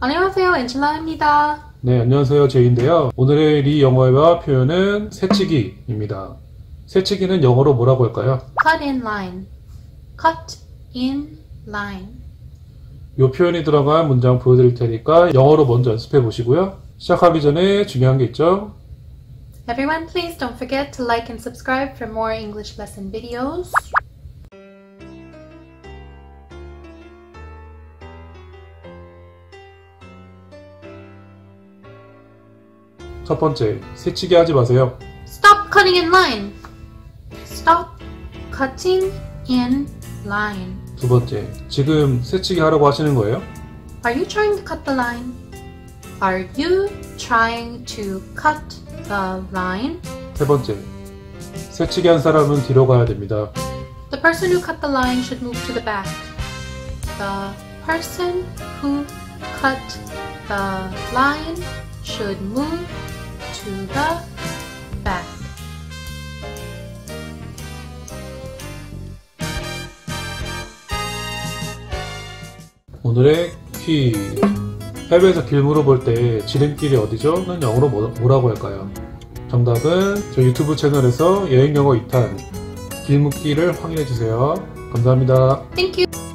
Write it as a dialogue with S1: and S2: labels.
S1: 안녕하세요, 엔젤라입니다.
S2: 네, 안녕하세요. 제이인데요. 오늘의 리 영어회화 표현은 새치기입니다. 새치기는 영어로 뭐라고 할까요?
S1: Cut in line. Cut in line.
S2: 이 표현이 들어간 문장 보여드릴 테니까 영어로 먼저 연습해 보시고요. 시작하기 전에 중요한 게 있죠.
S1: Everyone, please don't forget to like and subscribe for more English lesson videos.
S2: 첫 번째, 새치기 하지 마세요.
S1: Stop cutting in line. Stop cutting in line.
S2: 두 번째, 지금 새치기 하라고 하시는 거예요?
S1: Are you trying to cut the line? Are you trying to cut the line?
S2: 세 번째, 새치기 한 사람은 뒤로 가야 됩니다.
S1: The person who cut the line should move to the back. The person who cut the line should move to the back.
S2: 오늘의 퀴즈. 해외에서 길 물어볼 때 지름길이 어디죠? 는 영어로 뭐, 뭐라고 할까요? 정답은 저 유튜브 채널에서 여행 영어 2탄 길묻기를 확인해 주세요. 감사합니다.
S1: Thank you.